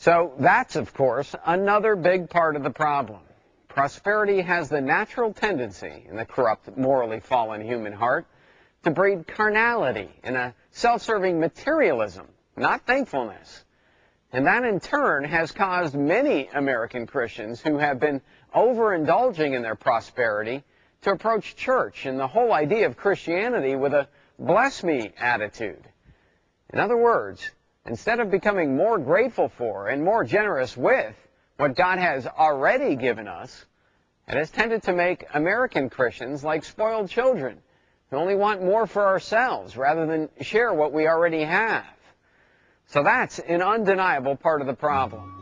So that's, of course, another big part of the problem. Prosperity has the natural tendency in the corrupt, morally fallen human heart to breed carnality and a self-serving materialism, not thankfulness. And that in turn has caused many American Christians who have been overindulging in their prosperity to approach church and the whole idea of Christianity with a bless me attitude. In other words, instead of becoming more grateful for and more generous with what God has already given us, it has tended to make American Christians like spoiled children who only want more for ourselves rather than share what we already have. So that's an undeniable part of the problem.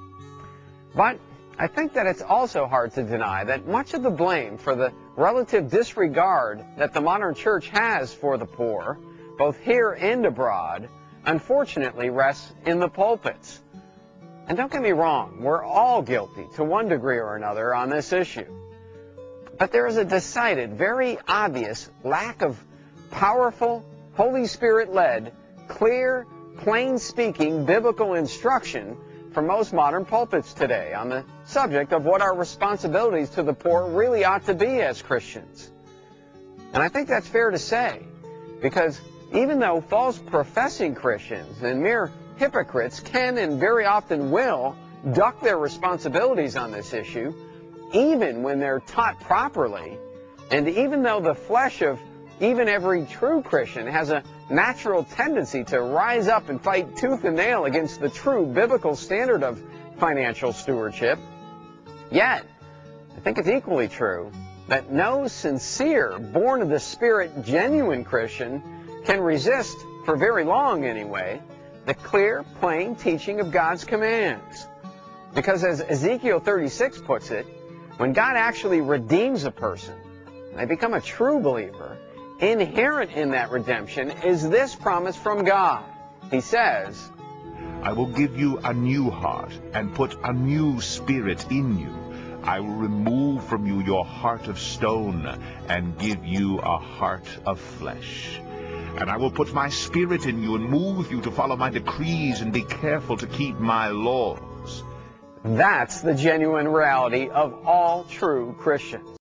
But I think that it's also hard to deny that much of the blame for the relative disregard that the modern church has for the poor, both here and abroad, unfortunately rests in the pulpits. And don't get me wrong, we're all guilty to one degree or another on this issue. But there is a decided, very obvious lack of powerful, Holy Spirit-led, clear, plain-speaking biblical instruction for most modern pulpits today on the subject of what our responsibilities to the poor really ought to be as Christians. And I think that's fair to say, because even though false professing Christians and mere hypocrites can and very often will duck their responsibilities on this issue, even when they're taught properly, and even though the flesh of even every true Christian has a natural tendency to rise up and fight tooth and nail against the true biblical standard of financial stewardship. Yet, I think it's equally true that no sincere, born of the Spirit, genuine Christian can resist, for very long anyway, the clear, plain teaching of God's commands. Because as Ezekiel 36 puts it, when God actually redeems a person, they become a true believer, Inherent in that redemption is this promise from God. He says, I will give you a new heart and put a new spirit in you. I will remove from you your heart of stone and give you a heart of flesh. And I will put my spirit in you and move you to follow my decrees and be careful to keep my laws. That's the genuine reality of all true Christians.